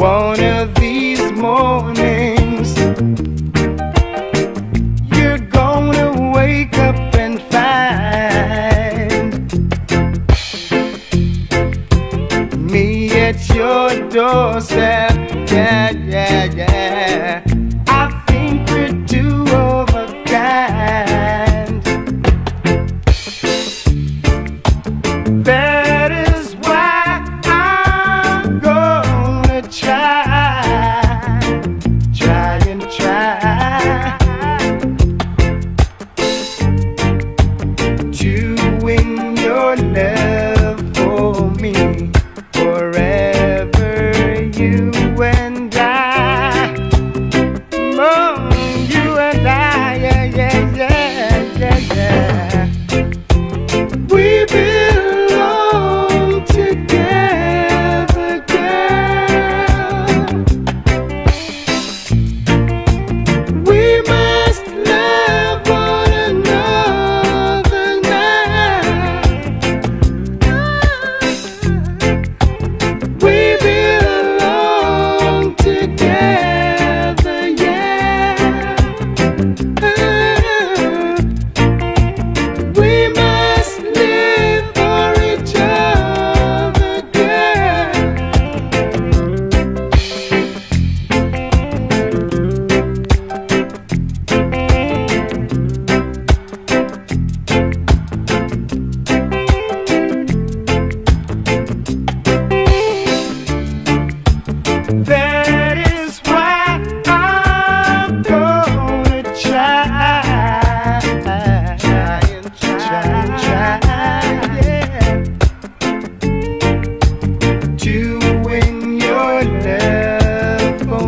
One of these mornings, you're gonna wake up and find me at your doorstep. Yeah, yeah, yeah. tener.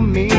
me.